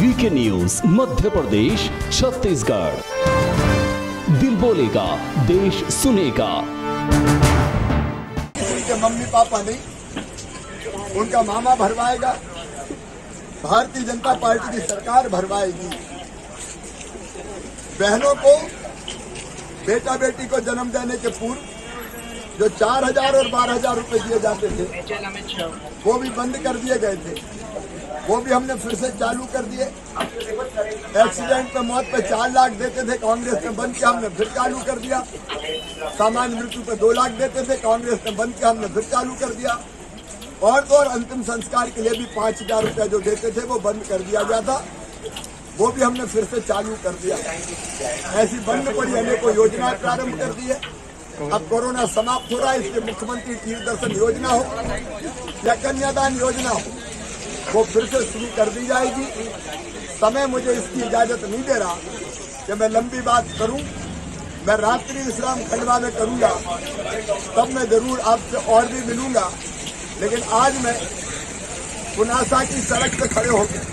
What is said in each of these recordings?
VK news, Madhya Pradesh, Chhattisgarh. दिल बोलेगा, देश सुनेगा। किसी के मम्मी पापा नहीं, उनका मामा भरवाएगा, भारतीय जनता पार्टी की सरकार भरवाएगी। बहनों को बेटा बेटी को जन्म देने के पूर्व, जो चार हज़ार और बारह हज़ार रुपए दिए जाते थे, वो भी बंद कर दिए गए थे। वो भी हमने फिर से चालू कर दिए। एक्सीडेंट पे मौत पे चार लाख देते थे, कांग्रेस ने बंद किया, हमने फिर चालू कर दिया। सामान्य मृत्यु पे दो लाख देते थे, कांग्रेस ने बंद किया, हमने फिर चालू कर दिया। और तो और अंतिम संस्कार के लिए भी पाँच हज़ार रुपया जो देते थे, वो बंद कर दिया गया था। वो भी हमने फिर से चालू कर दिया। ऐसी बंद पड़ी अनेकों योजनाएँ प्रारंभ कर दी है अब कोरोना समाप्त हो रहा है, इसलिए मुख्यमंत्री तीर्थ दर्शन योजना हो या कन्यादान योजना हो। वो फिर से शुरू कर दी जाएगी। समय मुझे इसकी इजाज़त नहीं दे रहा कि मैं लंबी बात करूँ। मैं रात्रि विश्राम खंडवा में करूँगा। तब मैं ज़रूर आपसे और भी मिलूँगा। लेकिन आज मैं पुनासा की सड़क पे खड़े होकर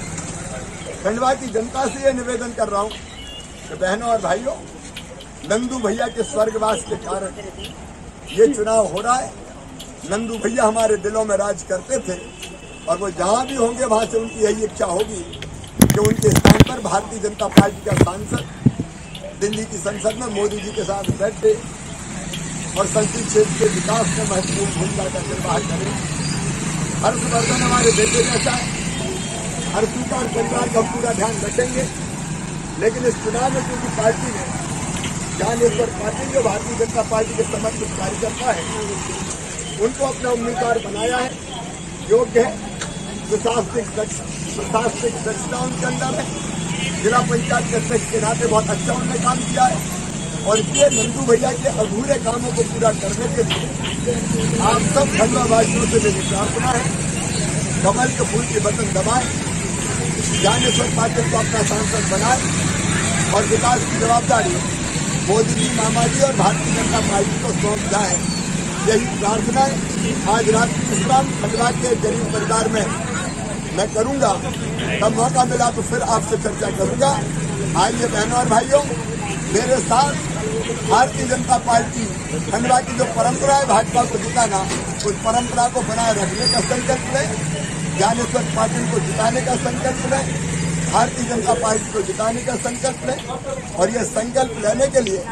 खंडवा की जनता से ये निवेदन कर रहा हूँ कि बहनों और भाइयों, नंदू भैया के स्वर्गवास के कारण ये चुनाव हो रहा है। नंदू भैया हमारे दिलों में राज करते थे। और वो जहाँ भी होंगे, वहाँ से उनकी यही इच्छा होगी कि उनके स्थान पर भारतीय जनता पार्टी का सांसद, दिल्ली की संसद में मोदी जी के साथ बैठे और संसदीय क्षेत्र के विकास में महत्वपूर्ण भूमिका का निर्वाह करें। हर्षवर्धन हमारे बेटे जैसा है। का और परिवार का पूरा ध्यान रखेंगे। लेकिन इस चुनाव में क्योंकि पार्टी ने ज्ञानेश्वर पाटिल जो भारतीय जनता पार्टी के समर्पित कार्यकर्ता है, उनको अपना उम्मीदवार बनाया है, योग्य है। प्रशासनिक प्रशासनिक दक्षता उनके अंदर है जिला पंचायत के अध्यक्ष के नाते बहुत अच्छा उन्होंने काम किया है। और इसलिए नंदू भैया के अधूरे कामों को पूरा करने के लिए आप सब खंडवा वासियों से मेरी प्रार्थना है। कमल के फूल के बटन दबाए। ज्ञानेश्वर पाटिल को अपना सांसद बनाए। और विकास की जवाबदारी मोदी जी, मामा जी और भारतीय जनता पार्टी को सौंप जाए। यही प्रार्थना आज रात विश्राम खंडवा के गरीब परिवार में मैं करूँगा। तब मौका मिला तो फिर आपसे चर्चा करूँगा। आइए बहनों और भाइयों, मेरे साथ भारतीय जनता पार्टी, खंडवा की जो परंपरा है भाजपा को जिताना, उस परंपरा को बनाए रखने का संकल्प लें, ज्ञानेश्वर पाटिल को जिताने का संकल्प लें, भारतीय जनता पार्टी को जिताने का संकल्प लें, और ये संकल्प लेने के लिए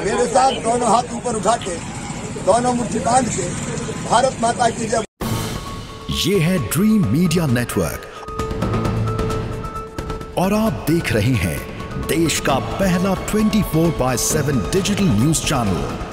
मेरे साथ दोनों हाथ ऊपर उठा के दोनों मुट्ठी बाँध के, भारत माता की जय। ये है ड्रीम मीडिया नेटवर्क और आप देख रहे हैं देश का पहला 24 बाय 7 डिजिटल न्यूज़ चैनल